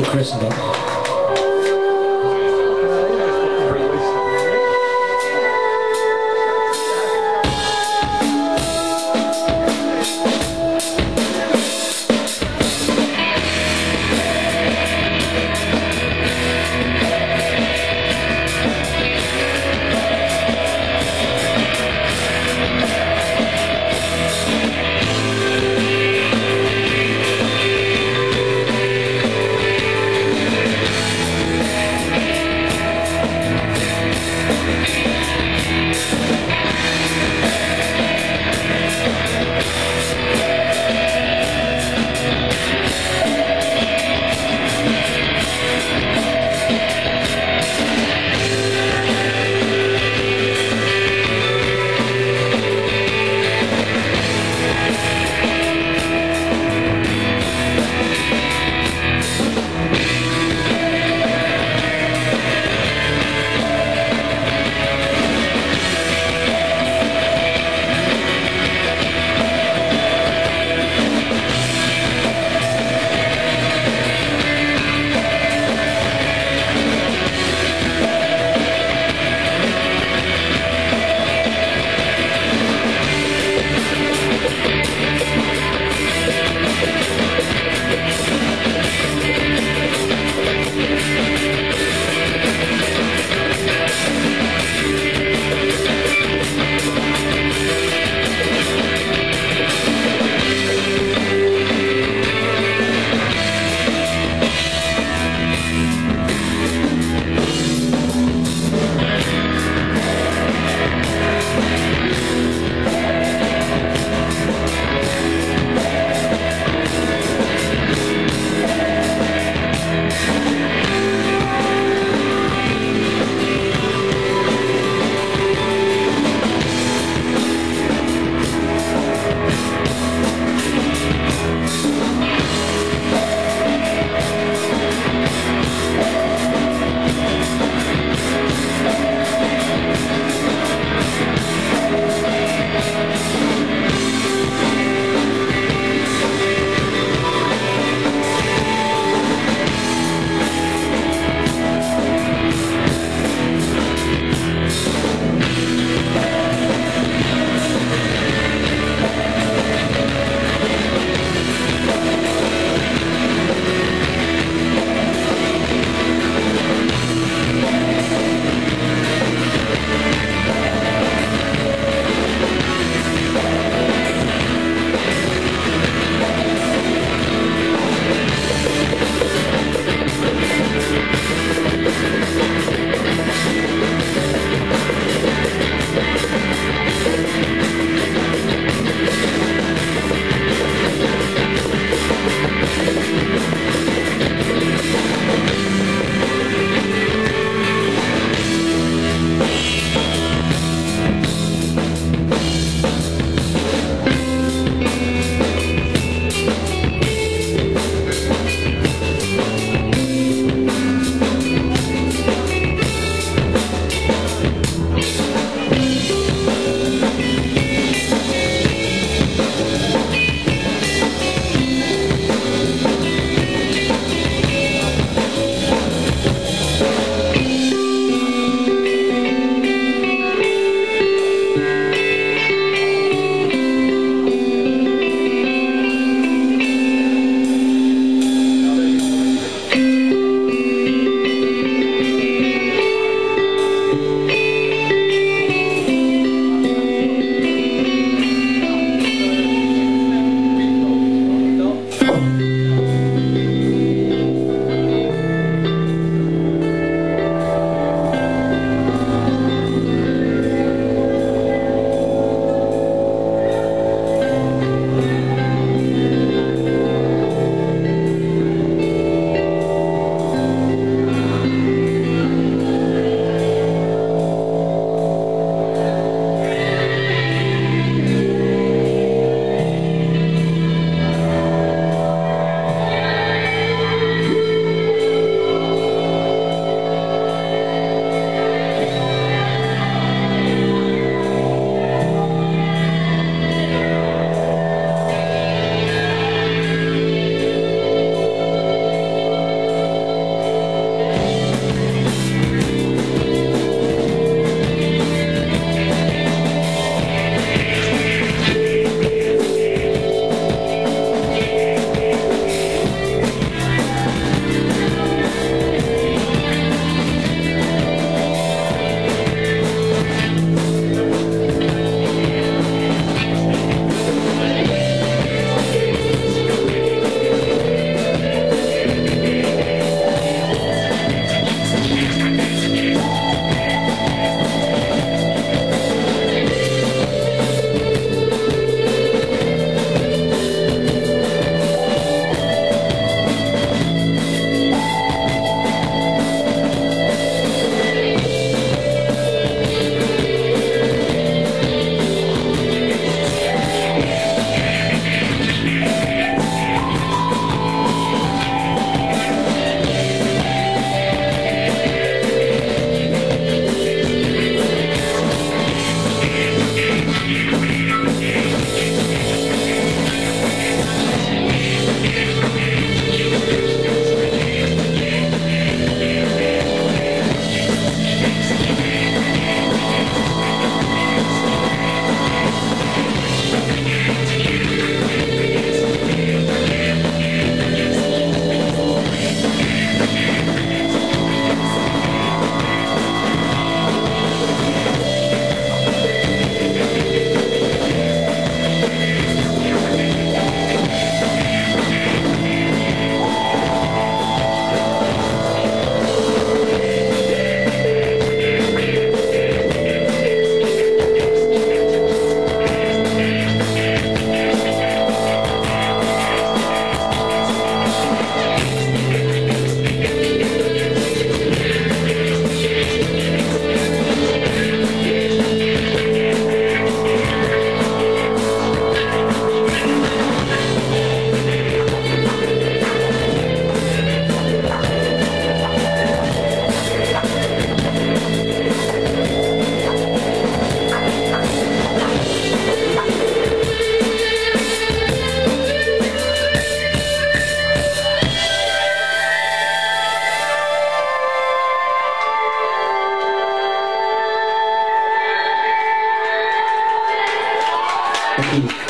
i Christendom. aqui.